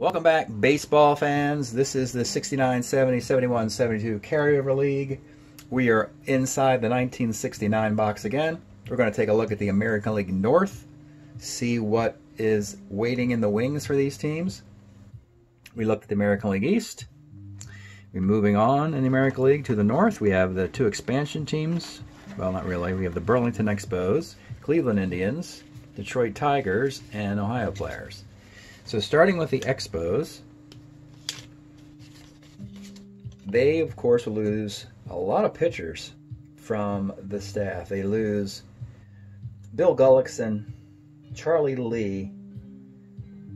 Welcome back, baseball fans. This is the 69, 70, 71, 72 Carryover League. We are inside the 1969 box again. We're going to take a look at the American League North, see what is waiting in the wings for these teams. We looked at the American League East. We're moving on in the American League to the North. We have the two expansion teams. Well, not really. We have the Burlington Expos, Cleveland Indians, Detroit Tigers, and Ohio Players. So starting with the Expos, they of course will lose a lot of pitchers from the staff. They lose Bill Gullickson, Charlie Lee,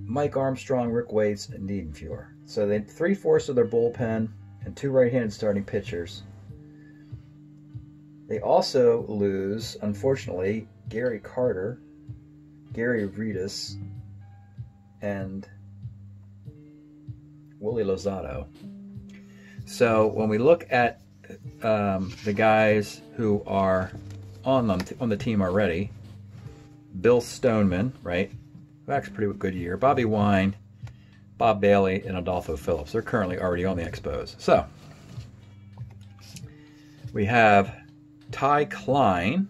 Mike Armstrong, Rick Waits, and Niedenfuer. So they three fourths of their bullpen and two right-handed starting pitchers. They also lose, unfortunately, Gary Carter, Gary Redus, and Willie Lozado. So when we look at um, the guys who are on them on the team already, Bill Stoneman, right? Who a pretty good year. Bobby Wine, Bob Bailey, and Adolfo Phillips. They're currently already on the Expos. So we have Ty Cline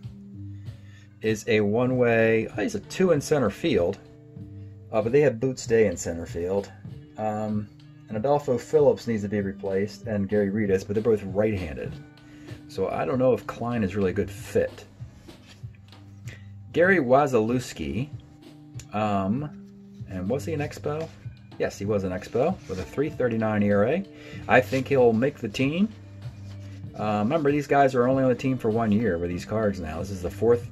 is a one-way. Oh, he's a two in center field. Uh, but they have Boots Day in center field. Um, and Adolfo Phillips needs to be replaced, and Gary Redus, but they're both right-handed. So I don't know if Cline is really a good fit. Gary Waslewski, um, and was he an Expo? Yes, he was an Expo with a 3.39 ERA. I think he'll make the team. Uh, remember, these guys are only on the team for one year with these cards now. This is the fourth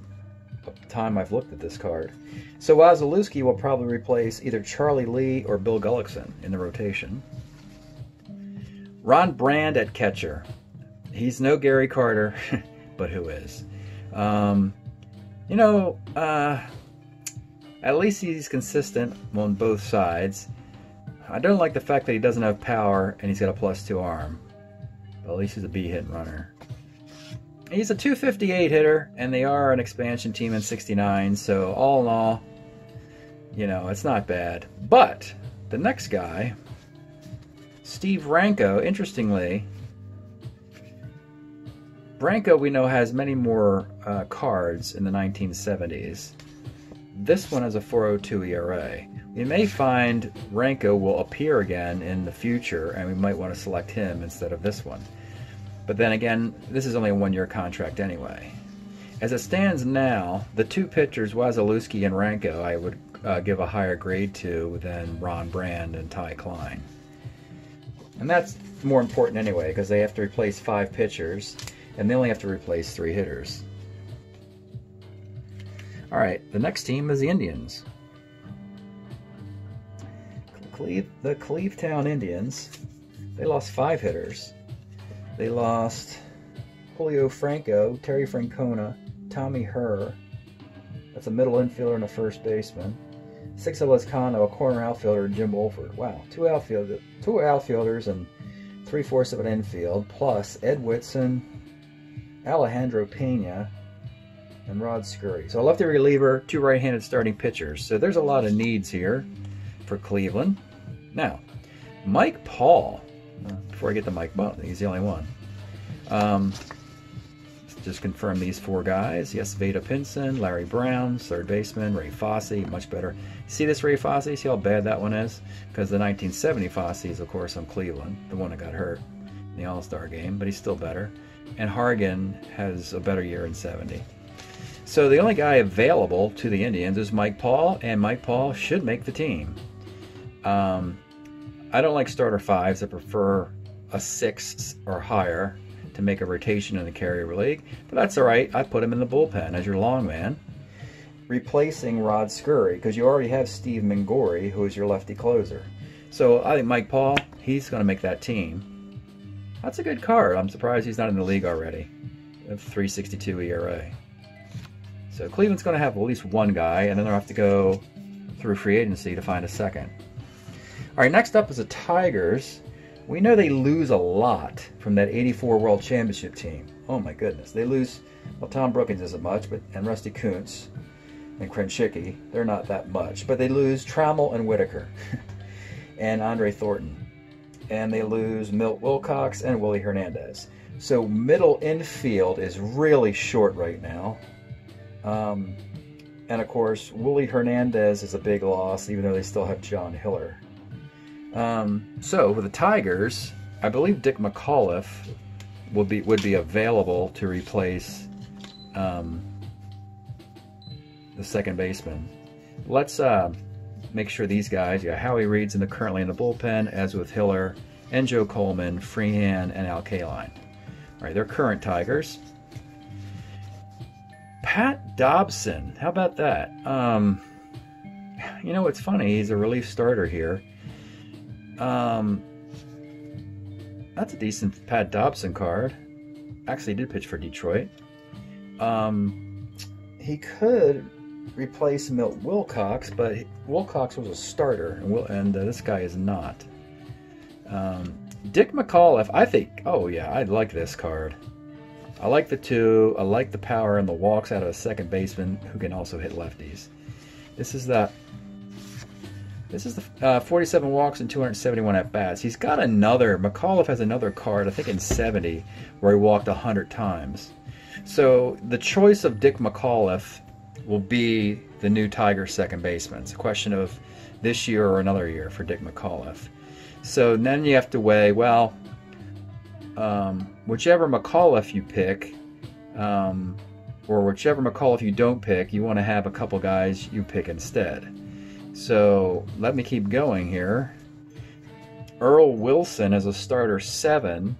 time I've looked at this card. So Waslewski will probably replace either Charlie Lee or Bill Gullickson in the rotation. Ron Brand at catcher. He's no Gary Carter, but who is? Um, you know, uh, at least he's consistent on both sides. I don't like the fact that he doesn't have power and he's got a plus two arm. But at least he's a B hit runner. He's a 258 hitter, and they are an expansion team in 69, so all in all, you know, it's not bad. But the next guy, Steve Renko, interestingly, Branco we know has many more uh, cards in the 1970s. This one has a 402 ERA. We may find Renko will appear again in the future, and we might want to select him instead of this one. But then again, this is only a one-year contract anyway. As it stands now, the two pitchers, Waslewski and Renko, I would uh, give a higher grade to than Ron Brand and Ty Cline. And that's more important anyway, because they have to replace five pitchers, and they only have to replace three hitters. All right, the next team is the Indians. Cleve, the Clevetown Indians, they lost five hitters. They lost Julio Franco, Terry Francona, Tommy Herr. That's a middle infielder and a first baseman. Sixto Lezcano, a corner outfielder, and Jim Wolford. Wow, two outfield, two outfielders and three fourths of an infield, plus Ed Whitson, Alejandro Pena, and Rod Scurry. So a lefty reliever, two right-handed starting pitchers. So there's a lot of needs here for Cleveland. Now, Mike Paul before I get to Mike Button. He's the only one. Um, just confirm these four guys. Yes, Vada Pinson, Larry Brown, third baseman, Ray Fosse, much better. See this Ray Fosse? See how bad that one is? Because the 1970 Fosse is, of course, on Cleveland, the one that got hurt in the All-Star game, but he's still better. And Hargan has a better year in 70. So the only guy available to the Indians is Mike Paul, and Mike Paul should make the team. Um, I don't like starter fives. I prefer a six or higher to make a rotation in the carrier league, but that's all right. I put him in the bullpen as your long man, replacing Rod Scurry because you already have Steve Mingori, who is your lefty closer. So I think Mike Paul, he's going to make that team. That's a good card. I'm surprised he's not in the league already. 362 ERA. So Cleveland's going to have at least one guy, and then they'll have to go through free agency to find a second. All right, next up is the Tigers. We know they lose a lot from that 84 World Championship team. Oh my goodness. They lose, well, Tom Brookens isn't much, but and Rusty Kuntz and Krenchicki, they're not that much. But they lose Trammell and Whitaker. and Andre Thornton. And they lose Milt Wilcox and Willie Hernandez. So middle infield is really short right now. Um, and of course, Willie Hernandez is a big loss, even though they still have John Hiller. Um, so with the Tigers, I believe Dick McAuliffe would be would be available to replace um, the second baseman. Let's uh, make sure these guys, yeah, Howie Reed's in the currently in the bullpen, as with Hiller and Joe Coleman, Freehan, and Al Kaline. All right, they're current Tigers. Pat Dobson, how about that? Um, you know, it's funny. He's a relief starter here. Um, that's a decent Pat Dobson card. Actually, did pitch for Detroit. Um, he could replace Milt Wilcox, but Wilcox was a starter, and, Will, and uh, this guy is not. Um, Dick McAuliffe, I think, oh yeah, I like this card. I like the two. I like the power and the walks out of a second baseman who can also hit lefties. This is the this is the uh, 47 walks and 271 at bats. He's got another. McAuliffe has another card, I think in 70, where he walked 100 times. So the choice of Dick McAuliffe will be the new Tiger second baseman. It's a question of this year or another year for Dick McAuliffe. So then you have to weigh, well, um, whichever McAuliffe you pick, um, or whichever McAuliffe you don't pick, you want to have a couple guys you pick instead. So let me keep going here. Earl Wilson as a starter seven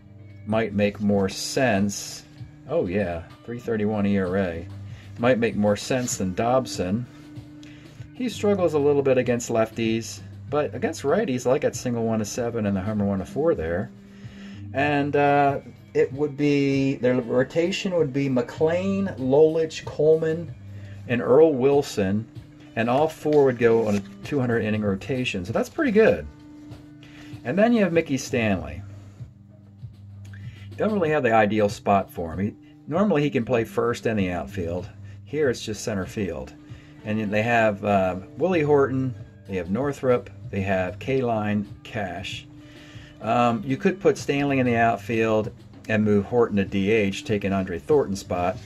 might make more sense. Oh yeah, 331 ERA might make more sense than Dobson. He struggles a little bit against lefties, but against righties, like that single one to seven and the homer one to four there. And uh, it would be their rotation would be McLain, Lolich, Coleman, and Earl Wilson, and all four would go on a 200 inning rotation. So that's pretty good. And then you have Mickey Stanley. Don't really have the ideal spot for him. He, normally he can play first and the outfield. Here it's just center field. And they have uh, Willie Horton, they have Northrup, they have Kaline, Cash. Um, you could put Stanley in the outfield and move Horton to DH, taking Andre Thornton's spot.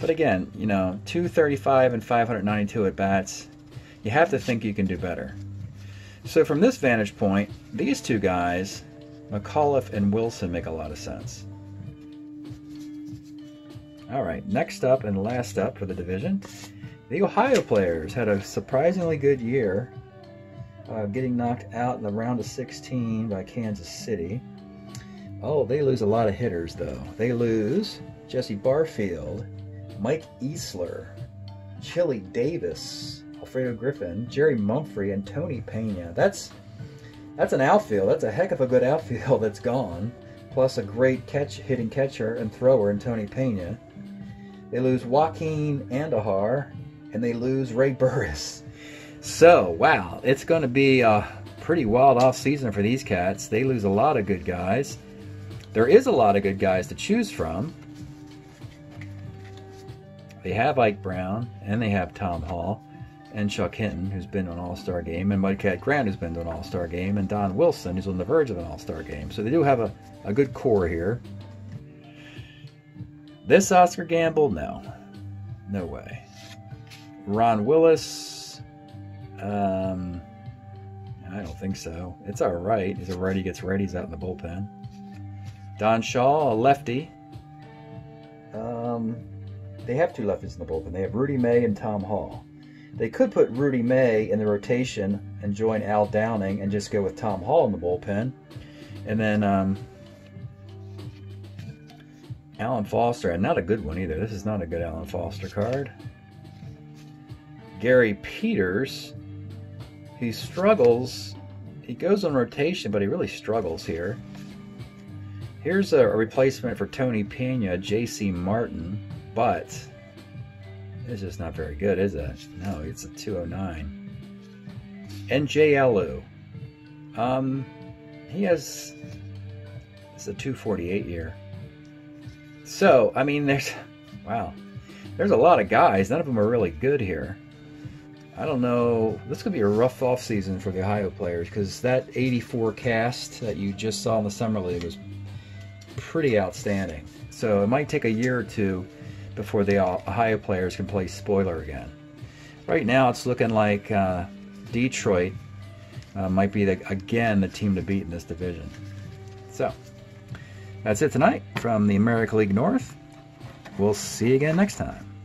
But again, you know, 235 and 592 at bats, you have to think you can do better. So from this vantage point, these two guys, McAuliffe and Wilson, make a lot of sense. All right, next up and last up for the division, the Ohio players had a surprisingly good year, uh, getting knocked out in the round of 16 by Kansas City. Oh, they lose a lot of hitters, though. They lose Jesse Barfield, Mike Easler, Chili Davis, Alfredo Griffin, Jerry Mumphrey, and Tony Pena. That's that's an outfield. That's a heck of a good outfield that's gone. Plus a great catch hitting catcher and thrower in Tony Pena. They lose Joaquin Andujar, and they lose Ray Burris. So, wow, it's going to be a pretty wild off season for these cats. They lose a lot of good guys. There is a lot of good guys to choose from. They have Ike Brown, and they have Tom Hall, and Chuck Hinton, who's been to an All-Star game, and Mudcat Grant, who's been to an All-Star game, and Don Wilson, who's on the verge of an All-Star game. So they do have a, a good core here. This Oscar Gamble? No. No way. Ron Willis? Um, I don't think so. It's all right. He's a righty, gets righties out in the bullpen. Don Shaw, a lefty. Um, they have two lefties in the bullpen. They have Rudy May and Tom Hall. They could put Rudy May in the rotation and join Al Downing and just go with Tom Hall in the bullpen. And then um, Alan Foster, and not a good one either. This is not a good Alan Foster card. Gary Peters, he struggles. He goes on rotation, but he really struggles here. Here's a, replacement for Tony Pena, J.C. Martin, but it's just not very good, is it? No, it's a 209. NJ Elu. Um, he has, it's a 248 year. So, I mean, there's, wow, there's a lot of guys. None of them are really good here. I don't know. This could be a rough off season for the Ohio players because that 84 cast that you just saw in the summer league was pretty outstanding. So it might take a year or two before the Ohio players can play spoiler again. Right now, it's looking like uh, Detroit uh, might be the, again the team to beat in this division. So that's it tonight from the America League North. We'll see you again next time.